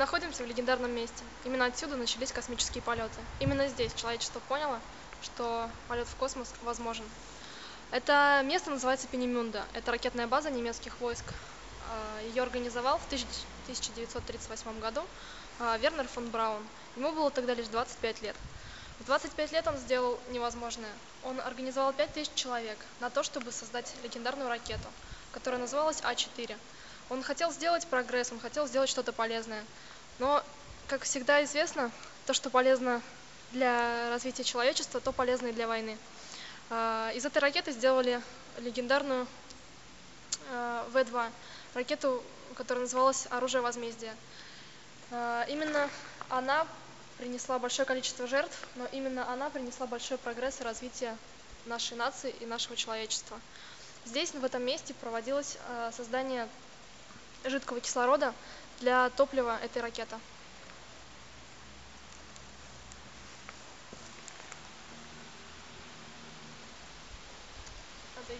находимся в легендарном месте. Именно отсюда начались космические полеты. Именно здесь человечество поняло, что полет в космос возможен. Это место называется Пенемюнда. Это ракетная база немецких войск. А, Ее организовал в 1938 году а, Вернер фон Браун. Ему было тогда лишь 25 лет. В 25 лет он сделал невозможное. Он организовал 5000 человек на то, чтобы создать легендарную ракету, которая называлась А4. Он хотел сделать прогресс, он хотел сделать что-то полезное. Но, как всегда известно, то, что полезно для развития человечества, то полезно и для войны. А, из этой ракеты сделали легендарную а, В-2, ракету, которая называлась «Оружие возмездия». А, именно она принесла большое количество жертв, но именно она принесла большой прогресс и развитие нашей нации и нашего человечества. Здесь, в этом месте, проводилось создание жидкого кислорода для топлива этой ракеты. Это